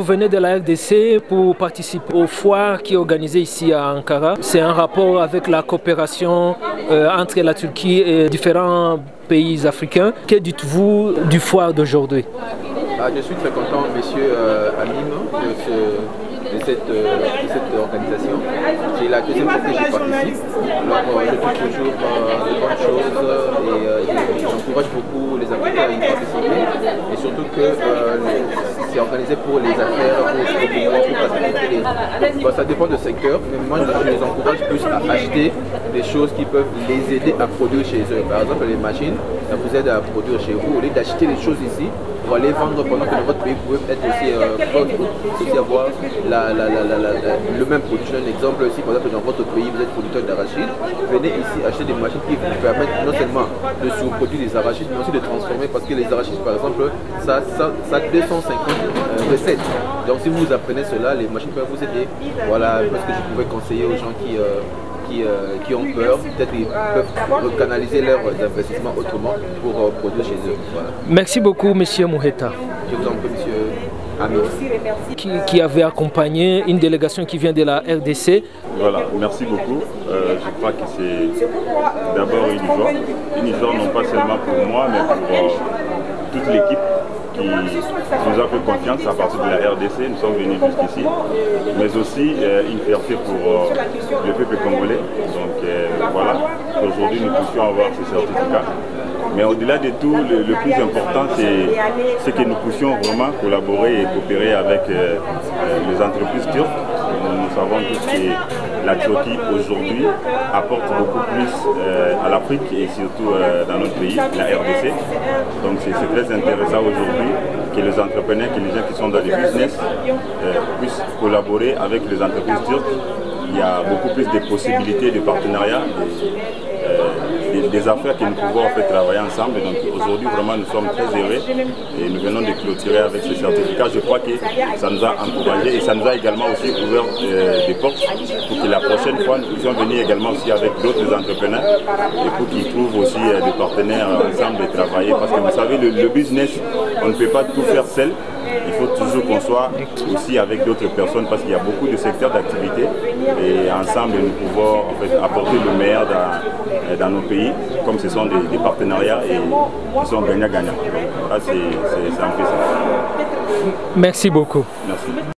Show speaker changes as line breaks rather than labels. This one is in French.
vous venez de la RDC pour participer au foire qui est organisé ici à Ankara. C'est un rapport avec la coopération euh, entre la Turquie et différents pays africains. Que dites-vous du foire d'aujourd'hui?
Ah, Je suis très content, monsieur euh, Amim, de, ce, de, cette, euh, de, cette, organisation. C'est la deuxième fois que je participe. Alors, je trouve toujours de bonnes choses et j'encourage beaucoup les Africains à y participer. C'est organisé pour les affaires, pour, pour, pour les... ça dépend du secteur, mais moi je les encourage plus à acheter des choses qui peuvent les aider à produire chez eux. Par exemple, les machines, ça vous aide à produire chez vous. Au lieu d'acheter les choses ici, pour aller vendre pendant que dans votre pays, vous pouvez être aussi, euh, aussi avoir la, le même produit. Un exemple, si par exemple dans votre pays, vous êtes producteur d'arachides, venez ici acheter des machines qui vous permettent non seulement de surproduire des arachides, mais aussi de transformer, parce que les arachides, par exemple, ça, ça, ça 250 euh, recettes. Donc si vous apprenez cela, les machines peuvent vous aider. Voilà ce que je pouvais conseiller aux gens qui... Euh, qui, euh, qui, ont peur, peut-être ils peuvent recanaliser leurs investissements autrement pour euh, produire chez eux. Voilà.
Merci beaucoup, Monsieur Mouheta.
Je vous en prie, Monsieur Ami.
Qui, qui, avait accompagné une délégation qui vient de la RDC.
Voilà, merci beaucoup. Euh, je crois que c'est d'abord une histoire. Une histoire non pas seulement pour moi, mais pour toute l'équipe qui nous a fait confiance à partir de la RDC. Nous sommes venus jusqu'ici, mais aussi euh, une fierté pour euh, le peuple congolais. Euh, avoir ce certificat. Mais au-delà de tout, le, le plus important, c'est que nous puissions vraiment collaborer et coopérer avec les entreprises turques. Nous savons tous que la Turquie aujourd'hui apporte beaucoup plus euh, à l'Afrique et surtout euh, dans notre pays, la RDC. Donc c'est très intéressant aujourd'hui que les entrepreneurs, que les gens qui sont dans les business euh, puissent collaborer avec les entreprises turques. Il y a beaucoup plus de possibilités de partenariat. Des, affaires que nous pouvons en travailler ensemble. Donc aujourd'hui, vraiment, nous sommes très heureux et nous venons de clôturer avec ce certificat. Je crois que ça nous a encouragés et ça nous a également aussi ouvert euh, des portes pour que la prochaine fois, nous puissions venir également aussi avec d'autres entrepreneurs et pour qu'ils trouvent aussi euh, des partenaires ensemble et travailler. Parce que vous savez, le business, on ne peut pas tout faire seul il faut toujours qu'on soit aussi avec d'autres personnes parce qu'il y a beaucoup de secteurs d'activité et ensemble nous pouvons en fait, apporter le meilleur dans, dans, nos pays comme ce sont des, des partenariats et qui sont gagnant-gagnant. Là c'est un peu ça.
Merci beaucoup.
Merci.